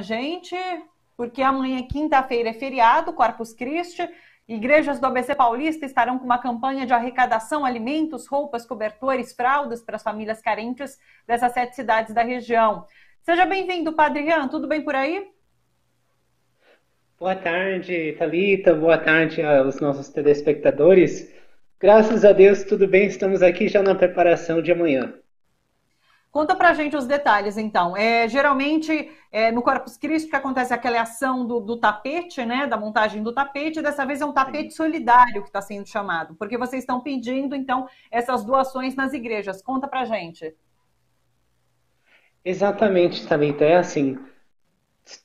gente, porque amanhã, quinta-feira, é feriado, Corpus Christi. Igrejas do ABC Paulista estarão com uma campanha de arrecadação, alimentos, roupas, cobertores, fraldas para as famílias carentes dessas sete cidades da região. Seja bem-vindo, Padre Ian, tudo bem por aí? Boa tarde, Talita. Boa tarde aos nossos telespectadores. Graças a Deus, tudo bem. Estamos aqui já na preparação de amanhã. Conta pra gente os detalhes, então. É, geralmente, é, no Corpus Christi, que acontece aquela ação do, do, tapete, né? Da montagem do tapete, dessa vez é um tapete solidário que está sendo chamado, porque vocês estão pedindo, então, essas doações nas igrejas. Conta pra gente. Exatamente, Thalita. É assim.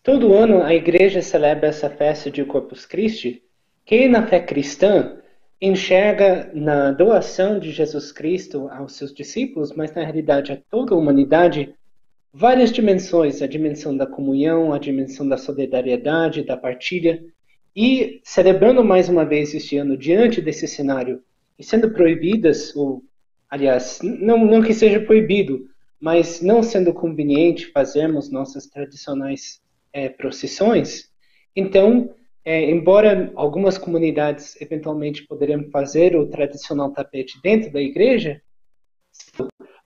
Todo ano a igreja celebra essa festa de Corpus Christi, que na fé cristã enxerga na doação de Jesus Cristo aos seus discípulos, mas na realidade a toda a humanidade, várias dimensões: a dimensão da comunhão, a dimensão da solidariedade, da partilha. E celebrando mais uma vez este ano, diante desse cenário, e sendo proibidas, ou, aliás, não, não que seja proibido, mas não sendo conveniente fazermos nossas tradicionais é, procissões, então é, embora algumas comunidades eventualmente poderiam fazer o tradicional tapete dentro da igreja,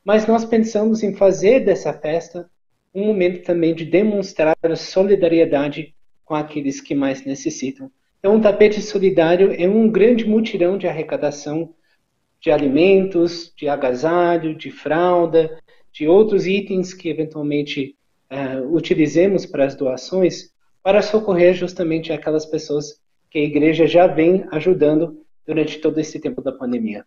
mas nós pensamos em fazer dessa festa um momento também de demonstrar solidariedade com aqueles que mais necessitam. Então, o tapete solidário é um grande mutirão de arrecadação de alimentos, de agasalho, de fralda, de outros itens que eventualmente uh, utilizemos para as doações, para socorrer justamente aquelas pessoas que a igreja já vem ajudando durante todo esse tempo da pandemia.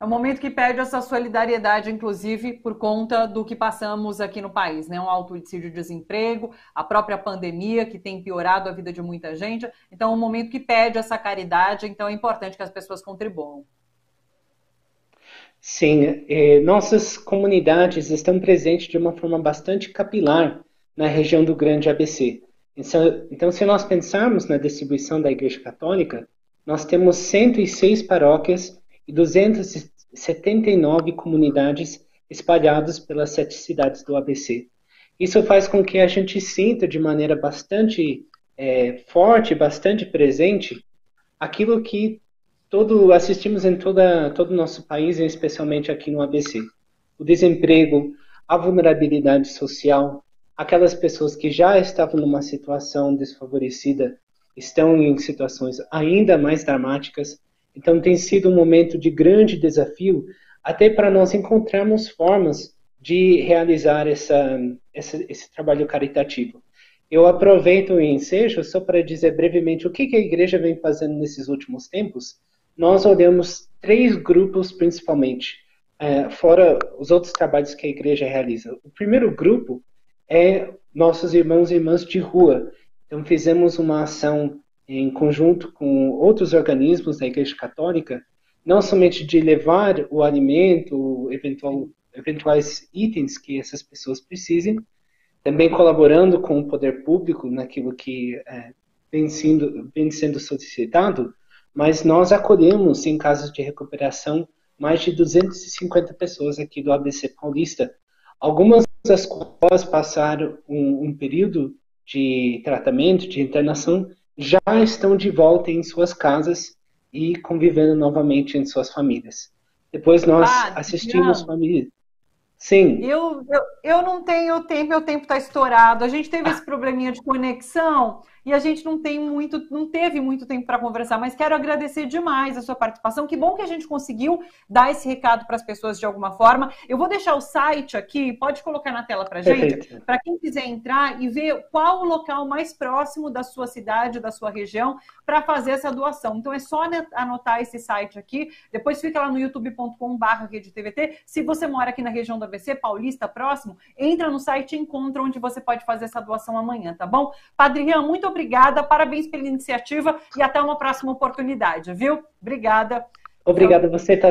É um momento que pede essa solidariedade, inclusive, por conta do que passamos aqui no país, né? Um alto índice de desemprego, a própria pandemia que tem piorado a vida de muita gente. Então, é um momento que pede essa caridade, então é importante que as pessoas contribuam. Sim, eh, nossas comunidades estão presentes de uma forma bastante capilar na região do Grande ABC. Então, então, se nós pensarmos na distribuição da Igreja Católica, nós temos 106 paróquias e 279 comunidades espalhadas pelas sete cidades do ABC. Isso faz com que a gente sinta de maneira bastante é, forte, bastante presente, aquilo que todo assistimos em toda, todo o nosso país, e especialmente aqui no ABC. O desemprego, a vulnerabilidade social, aquelas pessoas que já estavam numa situação desfavorecida estão em situações ainda mais dramáticas. Então tem sido um momento de grande desafio até para nós encontrarmos formas de realizar essa, essa, esse trabalho caritativo. Eu aproveito o ensejo só para dizer brevemente o que, que a igreja vem fazendo nesses últimos tempos. Nós olhamos três grupos principalmente, é, fora os outros trabalhos que a igreja realiza. O primeiro grupo é nossos irmãos e irmãs de rua. Então fizemos uma ação em conjunto com outros organismos da Igreja Católica, não somente de levar o alimento, eventual, eventuais itens que essas pessoas precisem, também colaborando com o poder público naquilo que é, vem, sendo, vem sendo solicitado, mas nós acolhemos, em casos de recuperação, mais de 250 pessoas aqui do ABC Paulista. Algumas das quais passaram um, um período de tratamento, de internação, já estão de volta em suas casas e convivendo novamente em suas famílias. Depois nós ah, assistimos famílias. Sim. Eu, eu, eu não tenho tempo, meu tempo está estourado. A gente teve esse probleminha de conexão e a gente não tem muito, não teve muito tempo para conversar, mas quero agradecer demais a sua participação. Que bom que a gente conseguiu dar esse recado para as pessoas de alguma forma. Eu vou deixar o site aqui, pode colocar na tela para gente, para quem quiser entrar e ver qual o local mais próximo da sua cidade, da sua região, para fazer essa doação. Então é só anotar esse site aqui, depois fica lá no youtube.com/redetvt. Se você mora aqui na região do ABC, Paulista, próximo, entra no site e encontra onde você pode fazer essa doação amanhã, tá bom? Padre Rian, muito obrigado obrigada, parabéns pela iniciativa e até uma próxima oportunidade, viu? Obrigada. Obrigada você, Thalita.